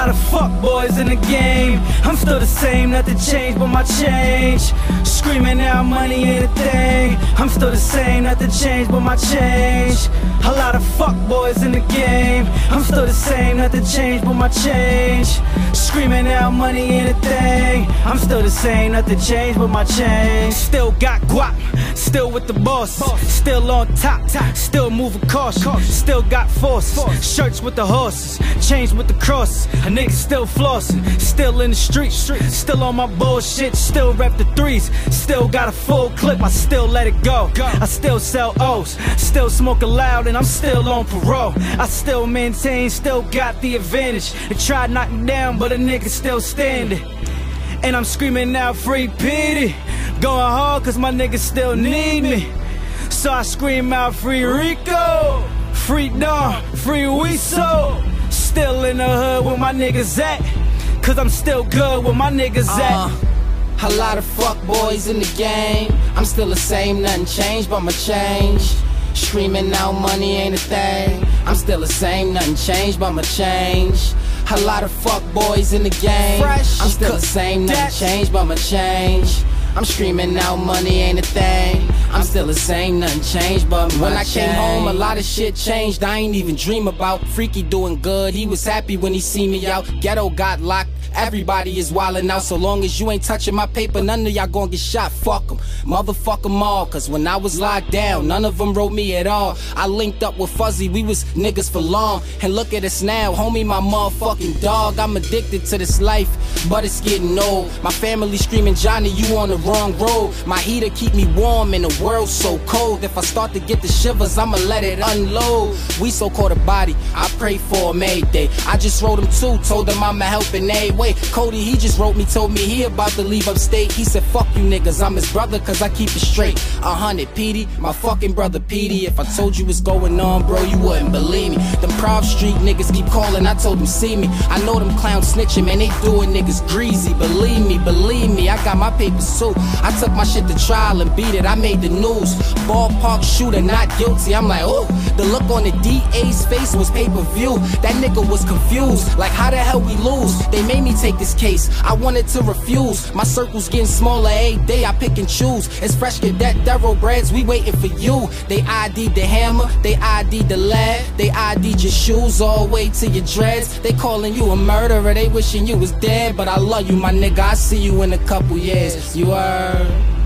lot of fuck boys in the game. I'm still the same, nothing changed but my change. Screaming out money ain't a thing. I'm still the same, nothing changed but my change. A lot of fuck boys in the game. I'm still the same, nothing changed but my change. Screaming out money ain't a thing. I'm still the same, nothing changed but my change. Still got guap, still with the boss. Still on top, still moving cautious. Still got force, shirts with the horses, chains with the crosses. A nigga still flossing, still in the streets, still on my bullshit, still rep the threes. Still got a full clip, I still let it go. I still sell O's, still smoking loud, and I'm still on parole. I still maintain, still got the advantage. They tried knocking down, but a nigga still standing. And I'm screaming out free pity. Going hard cause my niggas still need me. So I scream out free Rico, free Don, free Weeso. Still in the hood where my niggas at. Cause I'm still good where my niggas at. Uh, a lot of fuck boys in the game. I'm still the same, nothing changed but my change. Screaming out money ain't a thing. I'm still the same, nothing changed but my change. A lot of fuck boys in the game. Fresh, I'm still the same, nothing changed but my change. I'm screaming out money ain't a thing. I'm still the same, nothing changed but my When I came home, a lot of shit changed. I ain't even dream about Freaky doing good. He was happy when he see me out. Ghetto got locked. Everybody is wildin' out so long as you ain't touching my paper. None of y'all gon' get shot. Fuck 'em. Motherfuck 'em all. Cause when I was locked down, none of them wrote me at all. I linked up with Fuzzy. We was niggas for long. And look at us now. Homie, my motherfucking dog. I'm addicted to this life, but it's getting old. My family screaming, Johnny, you on the wrong road. My heater keep me warm and the world so cold. If I start to get the shivers, I'ma let it unload. Weeso caught a body. I pray for him every day. I just wrote him too. Told him I'ma help in every way. Cody, he just wrote me, told me he about to leave upstate. He said, fuck you niggas. I'm his brother cause I keep it straight. A hundred Petey, my fucking brother Petey. If I told you what's going on, bro, you wouldn't believe me. Prov Street niggas keep calling. I told them, see me. I know them clowns snitching, man. They doing niggas greasy. Believe me, believe me. I got my papers too. I took my shit to trial and beat it. I made the news. Ballpark shooter, not guilty. I'm like, oh, the look on the DA's face was pay per view. That nigga was confused. Like, how the hell we lose? They made me take this case. I wanted to refuse. My circle's getting smaller every day. I pick and choose. It's fresh cadet thoroughbreds. We waiting for you. They ID'd the hammer. They ID'd the lad. They ID'd your shoes all the way to your dreads. They calling you a murderer. They wishing you was dead. But I love you, my nigga. I see you in a couple years. You heard?